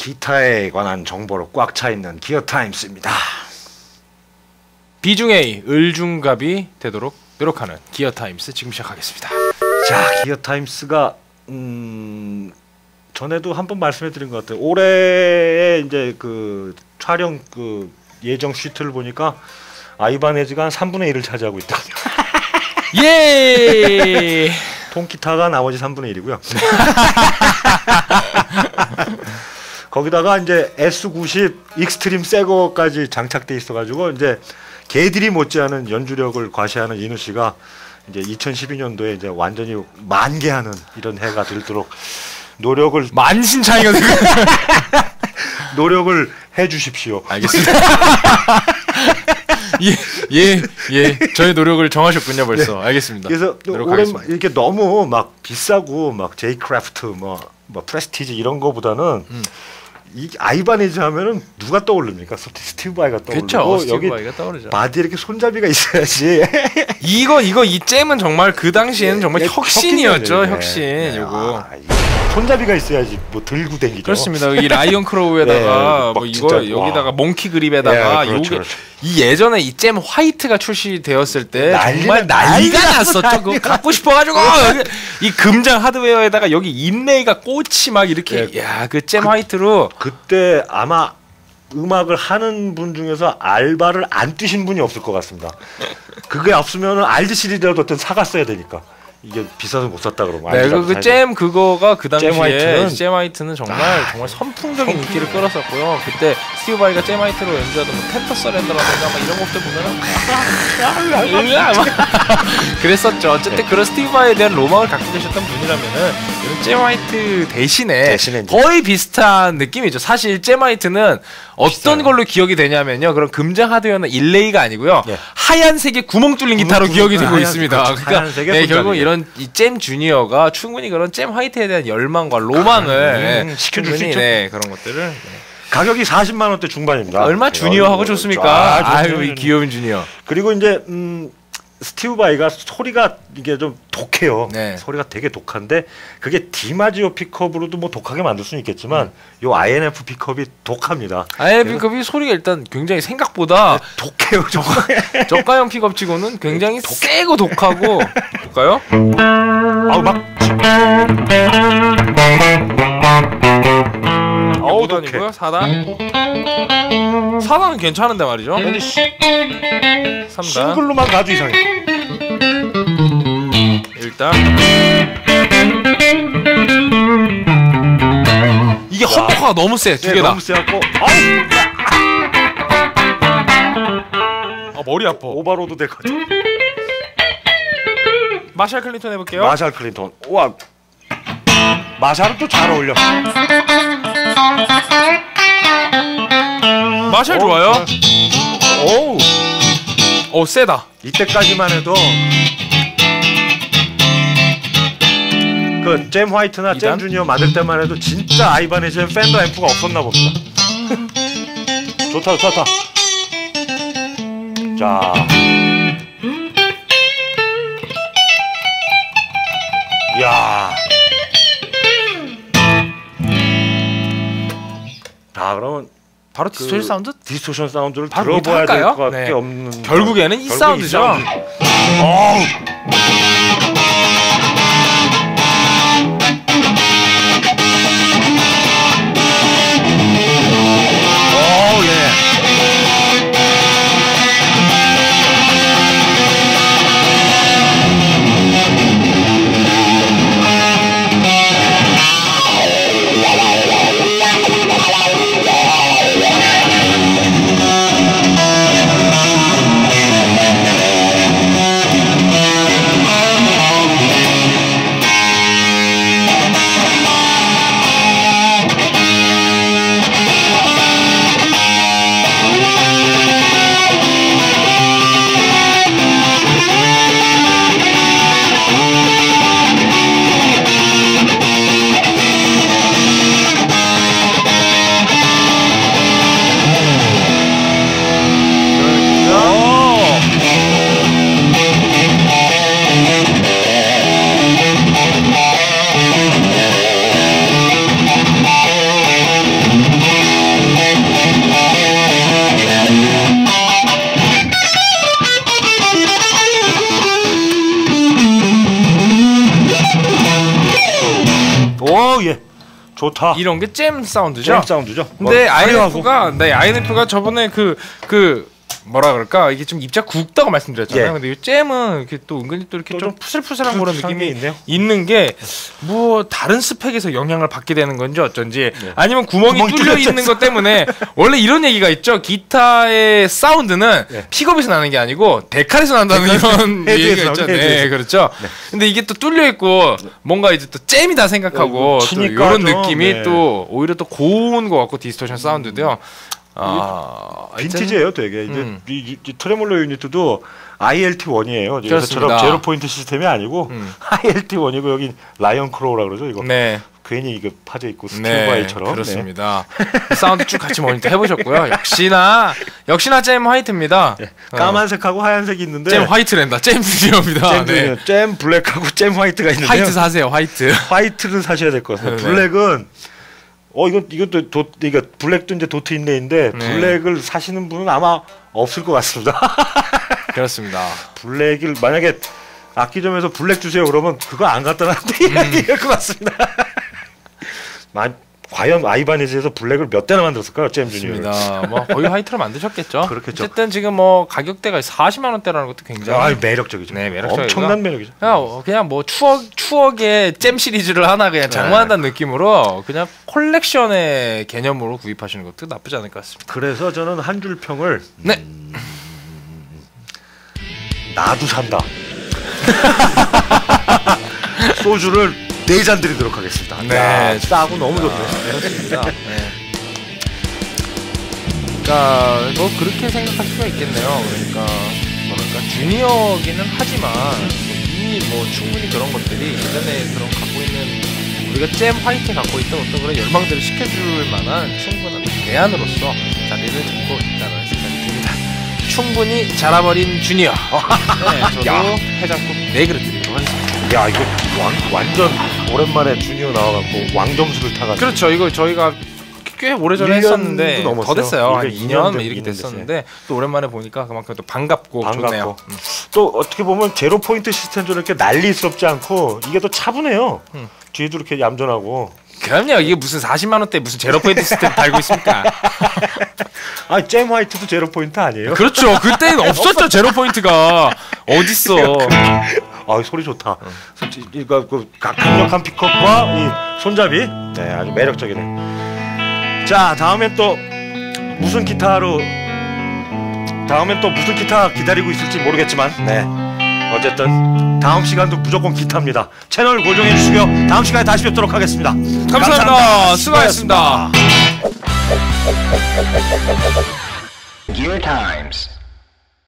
기타에 관한 정보로 꽉 차 있는 Gear Times입니다. 비중A 을중갑이 되도록 노력하는 Gear Times 지금 시작하겠습니다. 자, Gear Times가 음 전에도 한번 말씀해드린 것 같아요. 올해 이제 그 촬영 그 예정 시트를 보니까 Ibanez가 한 3분의 1을 차지하고 있거든요. 예. 통기타가 나머지 3분의 1이고요. 거기다가 이제 S90 익스트림 새거까지 장착돼 있어가지고 이제 개들이 못지않은 연주력을 과시하는 이누 씨가 이제 2012년도에 이제 완전히 만개하는 이런 해가 들도록 노력을 만신창이가 되고. 노력을 해주십시오. 알겠습니다. 예, 예, 예. 저의 노력을 정하셨군요, 벌써. 알겠습니다. 그래서 노력하겠습니다. 오랜만 이렇게 너무 막 비싸고 막 제이 크래프트 뭐, 뭐 Prestige 이런 거보다는 음. 이 Ibanez 하면은 누가 떠오릅니까? 스- 스티브 바이가 떠오르고 그쵸, 여기 바이가 떠오르죠. 바디에 이렇게 손잡이가 있어야지. 이거 이거 이 JEM은 정말 그 당시에는 정말 예, 혁신이었죠, 혁신이네. 혁신. 네. 요거. 아, 이거 손잡이가 있어야지 뭐 들고 댕기죠. 그렇습니다. 이 lion claw에다가 네, 뭐막 이거 여기다가 와. monkey grip에다가 예, 그렇죠, 요게 그렇죠. 이 예전에 이 JEM White가 출시되었을 때 난리가- 정말 난리가 난리가 났었죠. 그거 갖고 싶어가지고 여기 이 금장 하드웨어에다가 여기 inlay가 꽃이 막 이렇게 예. 야그 JEM White로 그때 아마 음악을 하는 분 중에서 알바를 안 뛰신 분이 없을 것 같습니다. 그게 없으면은 RG 시리즈라도 어떤 사갔어야 되니까 이게 비싸서 못 샀다 그러면. 네, RG라도 사야 돼. 그 JEM 그거가 그 당시에 JEM White는- 정말 아, 정말 선풍적인 인기를 끌었었고요. 그때 스티브 바이가 JEM White로 연주하던 뭐 Tender Surrender라든가 막 이런 것들 보면은 막 그랬었죠. 어쨌든 그런 스티브 바이에 대한 로망을 갖고 계셨던 분이라면은 이런 JEM White 대신에, 대신에 거의 비슷한 느낌이죠. 사실 JEM White는 어떤 비싸요. 걸로 기억이 되냐면요. 그런 금장 하드웨어나 inlay가 아니고요. 예. 하얀색의 구멍 뚫린 기타로 구멍, 기억이 되고 하얀- 있습니다. 그렇죠. 그러니까 네. 결국 이런 이 JEM Junior가 충분히 그런 JEM White에 대한 열망과 로망을 음, 시켜줄 수 있죠. 네, 그런 것들을 네. 가격이 40만 원대 중반입니다. 얼마 네, Junior하고 어, 좋습니까? 아, 아유 귀여운 Junior. 그리고 이제 음, 스티브 바이가 소리가 이게 좀 독해요. 네. 소리가 되게 독한데 그게 디마지오 픽업으로도 뭐 독하게 만들 수는 있겠지만 요 INF 픽업이 독합니다. 아예 픽업이 소리가 일단 굉장히 생각보다 독해요, 정말. 저가형 픽업치고는 굉장히 세고 독하고 볼까요? 아우 막 어우 독해. 단이고요. 4단. 4단은 괜찮은데 말이죠. 근데 시- 3단. 싱글로만 가도 이상해. 일단. 이게 humbucker가 너무 세 두 네, 개다. 너무 세갖고. 아우! 아, 머리 아파. overload 돼가지고. 마샬 clean tone 해볼게요. 마샬 clean tone. 와. 마샬은 또 잘 어울려. 마샬 어, 좋아요 오우 어 세다 이때까지만 해도 그 잼 화이트나 잼 이단? 주니어 만들 때만 해도 진짜 아이바네즈엔 팬더 앰프가 없었나 봅니다. 좋다 좋다 좋다. 자. 바로 그 distortion 사운드 distortion 사운드를 들어봐야 될? 것 밖에 네. 없는 결국에는 이 결국 사운드죠. 어우. 어우 아우 예 좋다. 이런 게 잼 사운드죠. 잼 사운드죠. 근데 뭐, 화려하고. INF가 네 INF가 저번에 그 그 뭐라 그럴까 이게 좀 입자 굵다고 말씀드렸잖아요. 예. 근데 이 잼은 이렇게 또 은근히 또 이렇게 또좀좀 푸슬푸슬한 그런 느낌이. 있는 게 뭐 다른 스펙에서 영향을 받게 되는 건지 어쩐지 네. 아니면 구멍이, 구멍이 뚫려. 있는 것 때문에 원래 이런 얘기가 있죠. 기타의 사운드는 네. 픽업에서 나는 게 아니고 데칼에서 난다는 이런 얘기가 있죠. 나오죠, 네. 그렇죠. 근데 이게 또 뚫려 있고 뭔가 이제 또 JEM이다 생각하고 어, 또 이런 좀, 느낌이 네. 또 오히려 또 고운 것 같고 distortion 사운드도요. 아, 빈티지예요, 되게. 이제 음. 이, 이, 이 트레몰로 unit도 ILT1이에요. 그렇습니다. 요새처럼 zero point system이 아니고 음. ILT1이고 여기 lion claw라 그러죠. 이거 네, 괜히 이거 파져 있고 네, 스티브 바이처럼. 그렇습니다. 사운드 쭉 같이 모니터 해보셨고요. 역시나 역시나 JEM 화이트입니다. 네. 까만색하고 하얀색이 있는데 JEM 화이트랜다. JEM 주니어입니다. JEM, 네. JEM 블랙하고 JEM 화이트가 있는데요. 화이트 사세요. 화이트. 화이트를 사셔야 될 것 같아요. 네. 블랙은 어 이건 이것도 도 이거 블랙도 이제 dot inlay인데 네. 블랙을 사시는 분은 아마 없을 것 같습니다. 그렇습니다. 블랙을 만약에 악기점에서 블랙 주세요 그러면 그거 안 갖다 놨는데 음. 이럴 것 같습니다. 만 과연 아이바니즈에서 블랙을 몇 대나 만들었을까요, JEM? 맞습니다. 뭐 거의 화이트로 만드셨겠죠. 그렇겠죠. 어쨌든 지금 뭐 가격대가 40만 원대라는 것도 굉장히 아, 매력적이죠. 네, 매력적이고요. 엄청난 매력이죠. 그냥, 어, 그냥 뭐 추억 추억의 잼 시리즈를 하나 그냥 장만한다는 느낌으로 그냥 콜렉션의 개념으로 구입하시는 것도 나쁘지 않을 것 같습니다. 그래서 저는 한 줄 평을 네. 나도 산다. 소주를 네 잔 드리도록 하겠습니다. 네, 야, 싸고 너무 좋네요. 그렇습니다. 네. 그러니까 뭐 그렇게 생각할 수가 있겠네요. 그러니까 뭐랄까 주니어기는 하지만 이미 뭐 충분히 그런 것들이 예전에 그런 갖고 있는 우리가 잼 화이트 갖고 있던 어떤 그런 열망들을 식혀줄 만한 충분한 대안으로서 자리를 잡고 있다는 생각이 듭니다. 충분히 자라버린 주니어. 네, 저도 야. 해장국 네 그릇 드리도록 하겠습니다. 야 이거 완, 완전 오랜만에 주니어 나와갖고 왕점수를 타가지고 그렇죠. 이거 저희가 꽤 오래전에 1년도 했었는데 넘었어요. 더 됐어요. 한 2년 2년 전- 이렇게 2년 됐었는데 또 오랜만에 보니까 그만큼 또 반갑고, 반갑고. 좋네요. 음. 또 어떻게 보면 zero point system도 이렇게 난리스럽지 않고 이게 또 차분해요. 음. 뒤에도 이렇게 얌전하고. 그럼요. 이게 무슨 40만 원대 무슨 zero point system 달고 있습니까? 아 JEM 화이트도 zero point 아니에요? 그렇죠. 그때는 없었죠. 제로 포인트가 어딨어. 아 소리 좋다. 솔직히 이거 그 강력한 픽업과 이 손잡이, 네 아주 매력적이네. 자 다음엔 또 무슨 기타로 다음엔 또 무슨 기타 기다리고 있을지 모르겠지만, 네 어쨌든 다음 시간도 무조건 기타입니다. 채널 고정해 주시고요. 다음 시간에 다시 뵙도록 하겠습니다. 감사합니다. 수고하셨습니다. Gear Times.